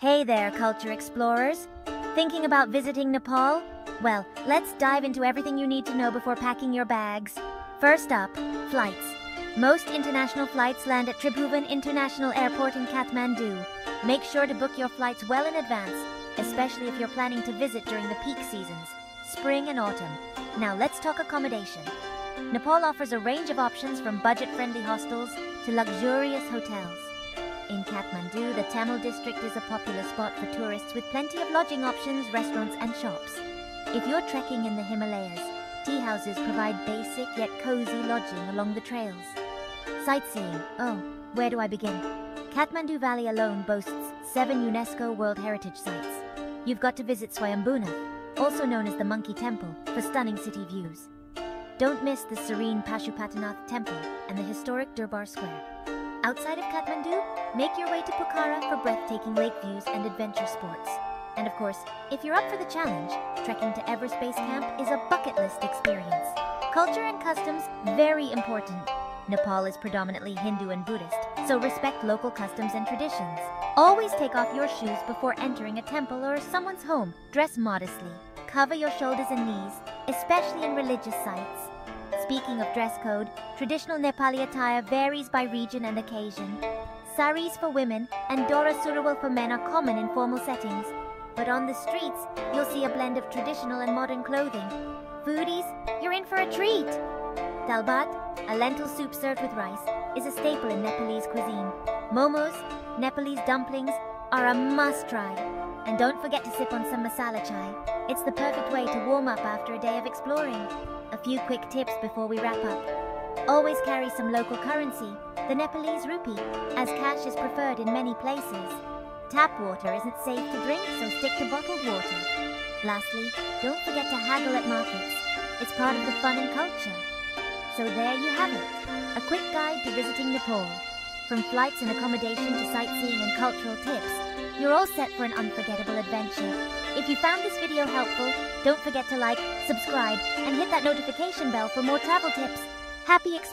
Hey there, culture explorers. Thinking about visiting Nepal? Well, let's dive into everything you need to know before packing your bags. First up, flights. Most international flights land at Tribhuvan International Airport in Kathmandu. Make sure to book your flights well in advance, especially if you're planning to visit during the peak seasons, spring and autumn. Now let's talk accommodation. Nepal offers a range of options from budget-friendly hostels to luxurious hotels. In Kathmandu, the Thamel district is a popular spot for tourists with plenty of lodging options, restaurants, and shops. If you're trekking in the Himalayas, tea houses provide basic yet cozy lodging along the trails. Sightseeing. Oh, where do I begin? Kathmandu Valley alone boasts seven UNESCO World Heritage Sites. You've got to visit Swayambhunath, also known as the Monkey Temple, for stunning city views. Don't miss the serene Pashupatinath Temple and the historic Durbar Square. Outside of Kathmandu, make your way to Pokhara for breathtaking lake views and adventure sports. And of course, if you're up for the challenge, trekking to Everest Base Camp is a bucket list experience. Culture and customs, very important. Nepal is predominantly Hindu and Buddhist, so respect local customs and traditions. Always take off your shoes before entering a temple or someone's home. Dress modestly. Cover your shoulders and knees, especially in religious sites. Speaking of dress code, traditional Nepali attire varies by region and occasion. Saris for women and Daura Suruwal for men are common in formal settings. But on the streets, you'll see a blend of traditional and modern clothing. Foodies, you're in for a treat! Dal bhat, a lentil soup served with rice, is a staple in Nepalese cuisine. Momos, Nepalese dumplings, are a must-try. And don't forget to sip on some masala chai. It's the perfect way to warm up after a day of exploring. A few quick tips before we wrap up. Always carry some local currency, the Nepalese rupee, as cash is preferred in many places. Tap water isn't safe to drink, so stick to bottled water. Lastly, don't forget to haggle at markets. It's part of the fun and culture. So there you have it, a quick guide to visiting Nepal. From flights and accommodation to sightseeing and cultural tips, you're all set for an unforgettable adventure. If you found this video helpful, don't forget to like, subscribe, and hit that notification bell for more travel tips. Happy exploring!